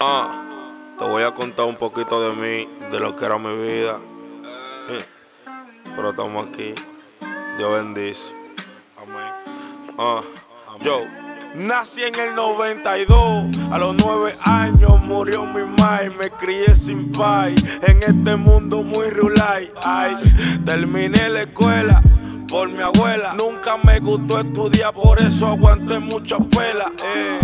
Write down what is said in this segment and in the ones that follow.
Ah, te voy a contar un poquito de mí, de lo que era mi vida. Pero estamos aquí. Dios bendice. Amén. Ah, yo. Nací en el 92, a los 9 años murió mi madre, me crié sin pai, en este mundo muy rural. Ay, terminé la escuela por mi abuela. Nunca me gustó estudiar, por eso aguanté mucha pela. Eh.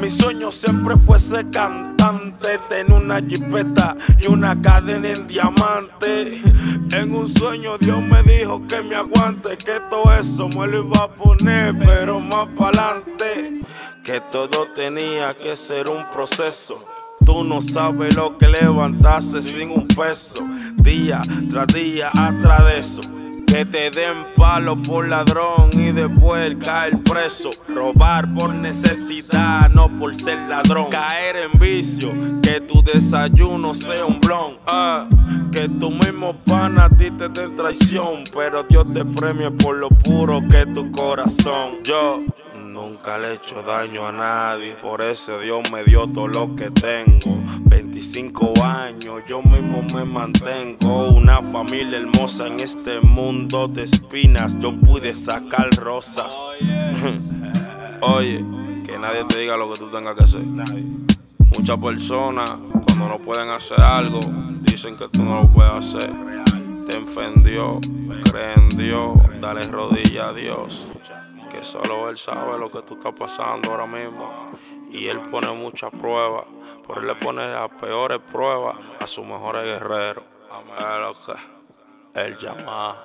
Mi sueño siempre fue ser cantante, tener una jipeta y una cadena en diamante. En un sueño Dios me dijo que me aguante, que todo eso me lo iba a poner, pero más para adelante. Que todo tenía que ser un proceso. Tú no sabes lo que levantarse sin un peso, día tras día atrás de eso. Que te den palo por ladrón y después caer preso. Robar por necesidad, no por ser ladrón. Caer en vicio, que tu desayuno sea un blon. Ah, que tu mismo pana a ti te den traición. Pero Dios te premie por lo puro que es tu corazón. Yo. Nunca le he hecho daño a nadie, por eso Dios me dio todo lo que tengo. 25 años, yo mismo me mantengo. Una familia hermosa en este mundo de espinas, yo pude sacar rosas. Oye, que nadie te diga lo que tú tengas que hacer. Muchas personas, cuando no pueden hacer algo, dicen que tú no lo puedes hacer. En Dios, cree en Dios, dale rodilla a Dios que solo Él sabe lo que tú estás pasando ahora mismo. Y Él pone muchas pruebas, por Él le pone las peores pruebas a sus mejores guerreros. Es lo Él llama.